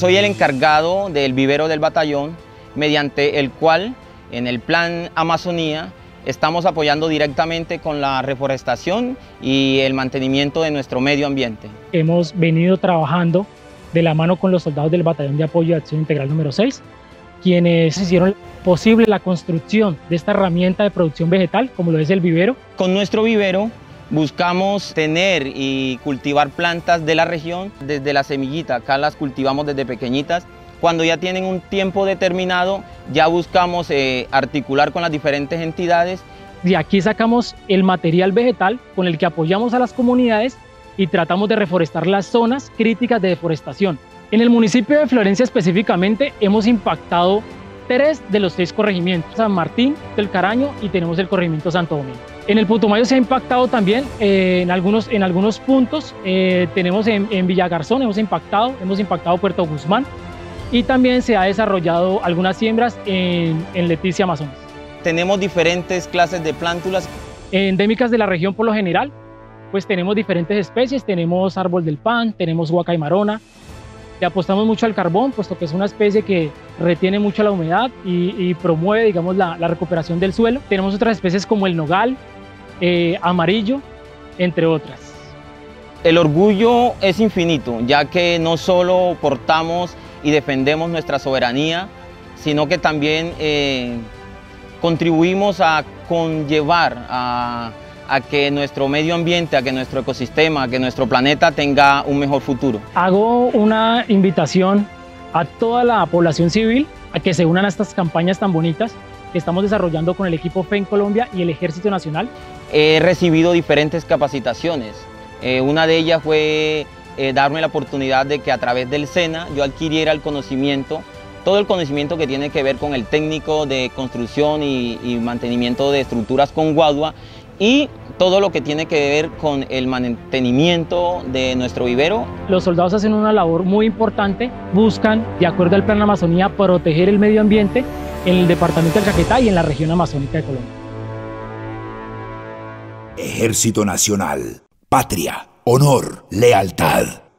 Soy el encargado del vivero del batallón, mediante el cual en el plan Amazonía estamos apoyando directamente con la reforestación y el mantenimiento de nuestro medio ambiente. Hemos venido trabajando de la mano con los soldados del Batallón de Apoyo de Acción Integral número 6, quienes hicieron posible la construcción de esta herramienta de producción vegetal, como lo es el vivero. Con nuestro vivero buscamos tener y cultivar plantas de la región desde la semillita, acá las cultivamos desde pequeñitas. Cuando ya tienen un tiempo determinado, ya buscamos eh, articular con las diferentes entidades. De aquí sacamos el material vegetal con el que apoyamos a las comunidades y tratamos de reforestar las zonas críticas de deforestación. En el municipio de Florencia específicamente hemos impactado tres de los seis corregimientos, San Martín, del Caraño y tenemos el corregimiento Santo Domingo. En el Putumayo se ha impactado también eh, en, algunos, en algunos puntos, eh, tenemos en, en Villagarzón, hemos impactado, hemos impactado Puerto Guzmán y también se ha desarrollado algunas siembras en, en Leticia, Amazonas. Tenemos diferentes clases de plántulas. Endémicas de la región por lo general, pues tenemos diferentes especies, tenemos árbol del pan, tenemos huaca y marona, le apostamos mucho al carbón, puesto que es una especie que retiene mucho la humedad y, promueve, digamos, la, recuperación del suelo. Tenemos otras especies como el nogal, eh, amarillo, entre otras. El orgullo es infinito, ya que no solo portamos y defendemos nuestra soberanía, sino que también eh, contribuimos a conllevar a a que nuestro medio ambiente, a que nuestro ecosistema, a que nuestro planeta tenga un mejor futuro. Hago una invitación a toda la población civil a que se unan a estas campañas tan bonitas que estamos desarrollando con el equipo FEN Colombia y el Ejército Nacional. He recibido diferentes capacitaciones. Eh, una de ellas fue eh, darme la oportunidad de que a través del SENA yo adquiriera el conocimiento, todo el conocimiento que tiene que ver con el técnico de construcción y, y mantenimiento de estructuras con guadua y todo lo que tiene que ver con el mantenimiento de nuestro vivero. Los soldados hacen una labor muy importante, buscan, de acuerdo al Plan Amazonía, proteger el medio ambiente en el departamento del Caquetá y en la región amazónica de Colombia. Ejército Nacional, patria, honor, lealtad.